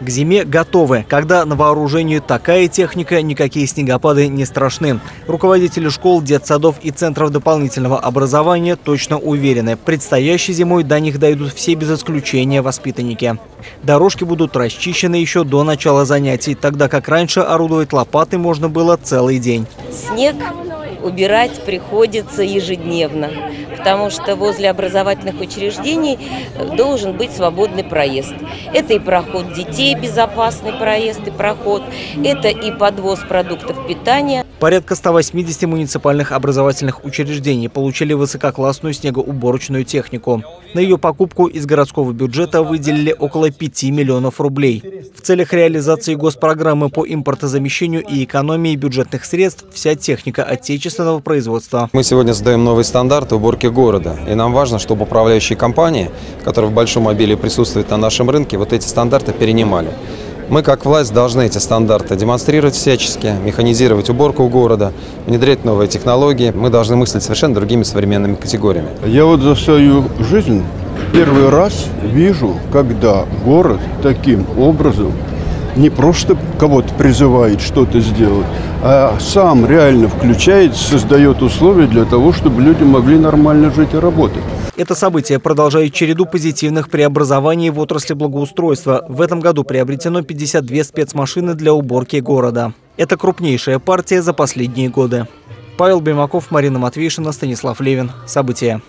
К зиме готовы. Когда на вооружении такая техника, никакие снегопады не страшны. Руководители школ, детсадов и центров дополнительного образования точно уверены. Предстоящей зимой до них дойдут все без исключения воспитанники. Дорожки будут расчищены еще до начала занятий, тогда как раньше орудовать лопатой можно было целый день. Снег убирать приходится ежедневно, потому что возле образовательных учреждений должен быть свободный проезд. Это и проход детей, безопасный проезд и проход, это и подвоз продуктов питания. Порядка 180 муниципальных образовательных учреждений получили высококлассную снегоуборочную технику. На ее покупку из городского бюджета выделили около 5 миллионов рублей. В целях реализации госпрограммы по импортозамещению и экономии бюджетных средств вся техника отечественного производства. Мы сегодня создаем новые стандарты уборки города. И нам важно, чтобы управляющие компании, которые в большом обилии присутствуют на нашем рынке, вот эти стандарты перенимали. Мы, как власть, должны эти стандарты демонстрировать всячески, механизировать уборку города, внедрять новые технологии. Мы должны мыслить совершенно другими современными категориями. Я вот за свою жизнь первый раз вижу, когда город таким образом не просто кого-то призывает что-то сделать, а сам реально включается, создает условия для того, чтобы люди могли нормально жить и работать. Это событие продолжает череду позитивных преобразований в отрасли благоустройства. В этом году приобретено 52 спецмашины для уборки города. Это крупнейшая партия за последние годы. Павел Бемаков, Марина Матвейшина, Станислав Левин. События.